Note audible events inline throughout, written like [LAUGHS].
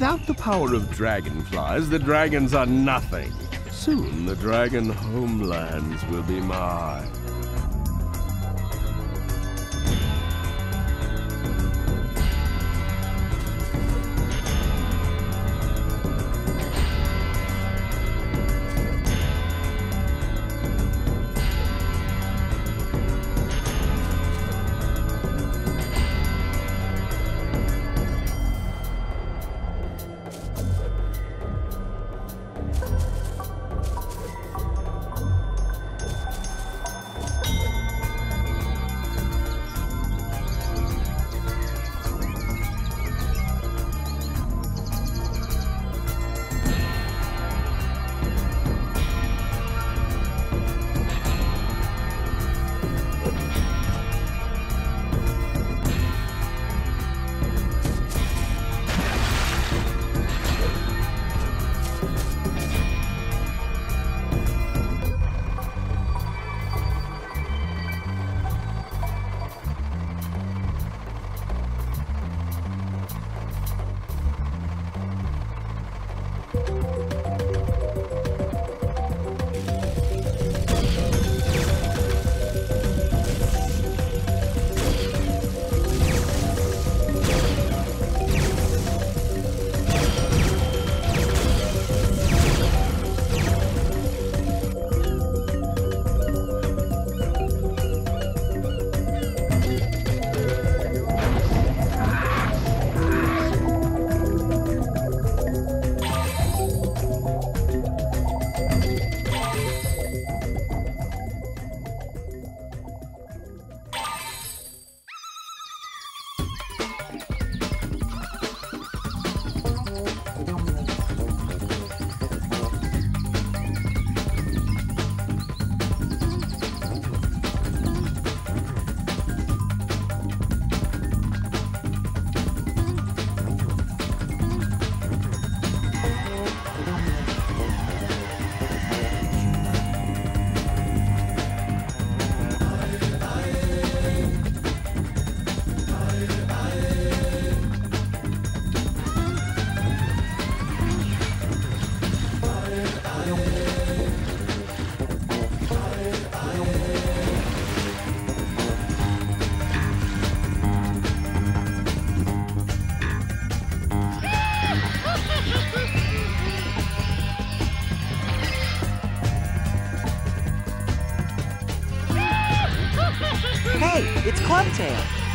without the power of dragonflies, the dragons are nothing. Soon the dragon homelands will be mine. Hey, it's Clubtail.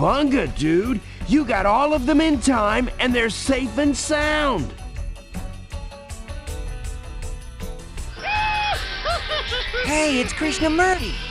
Cowabunga, dude! You got all of them in time, and they're safe and sound! [LAUGHS] Hey, it's Krishnamurti.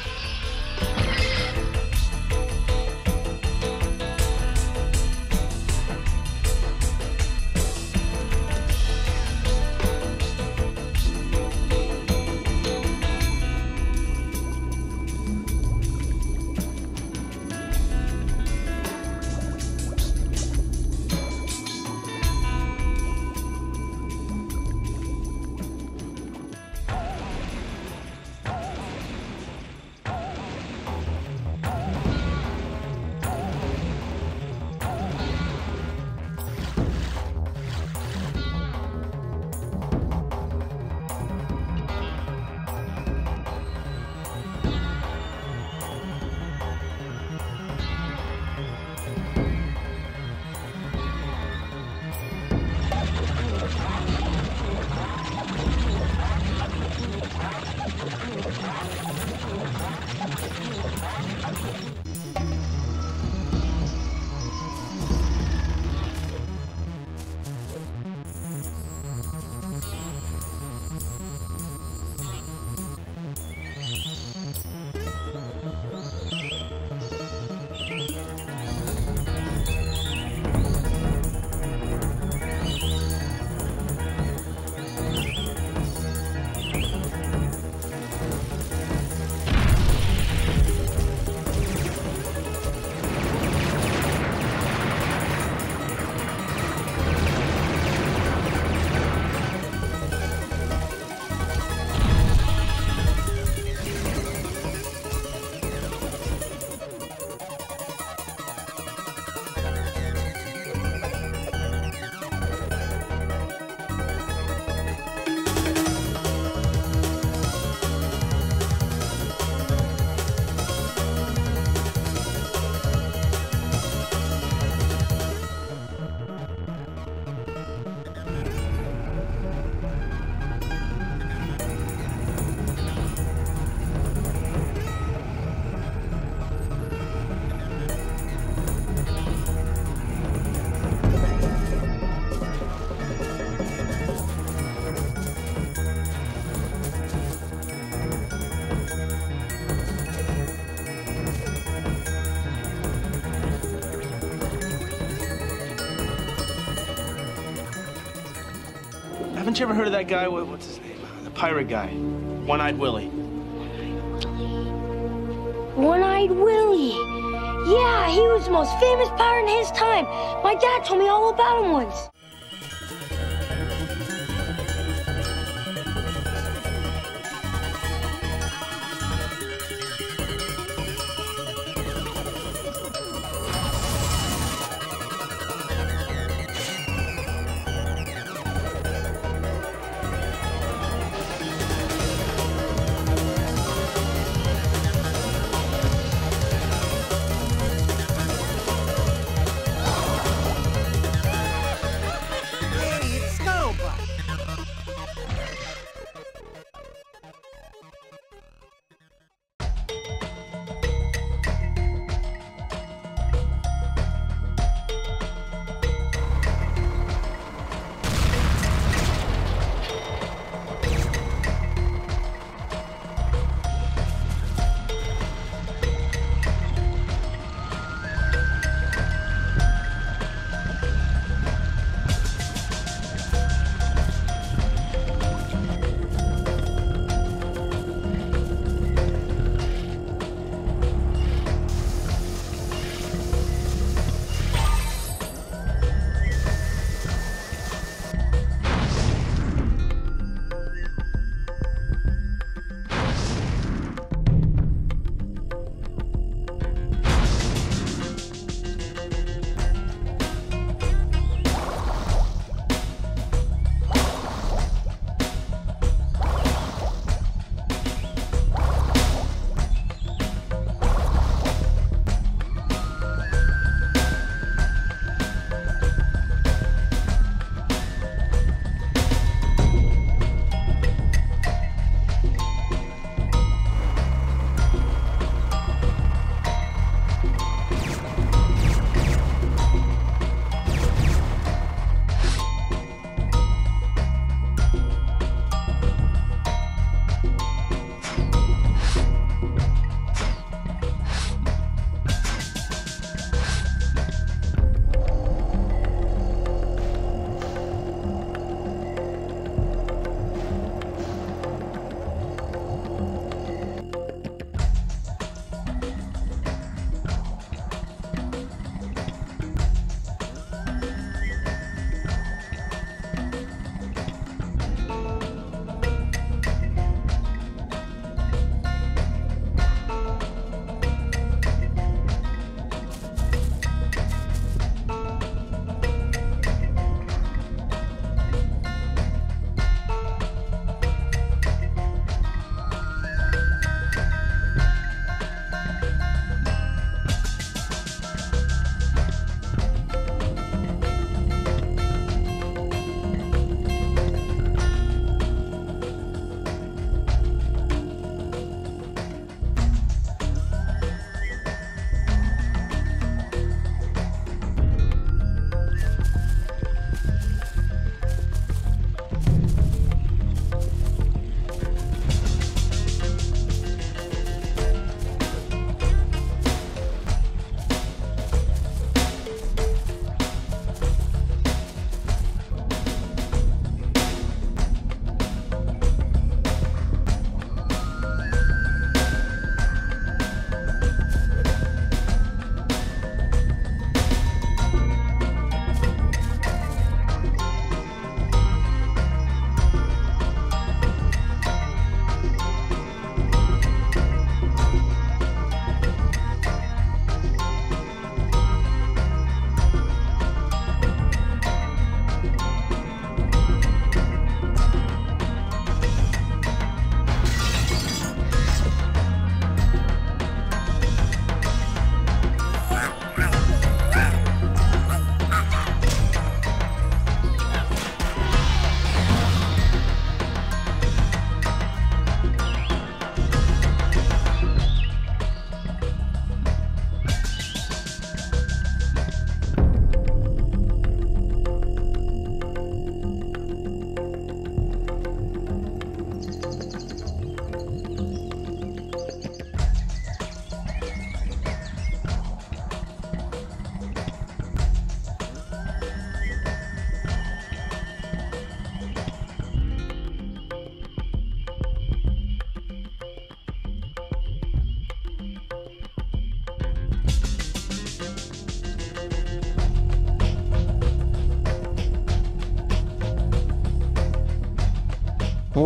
Haven't you ever heard of that guy? What- What's his name? Uh, the pirate guy. One Eyed Willie. One-Eyed Willie. Yeah, he was the most famous pirate in his time. My dad told me all about him once.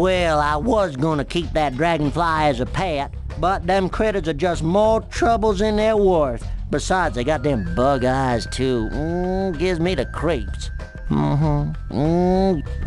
Well, I was gonna keep that dragonfly as a pet, but them critters are just more troubles than they're worth. Besides, they got them bug eyes too. Mm, gives me the creeps. Mm-hmm. Mm.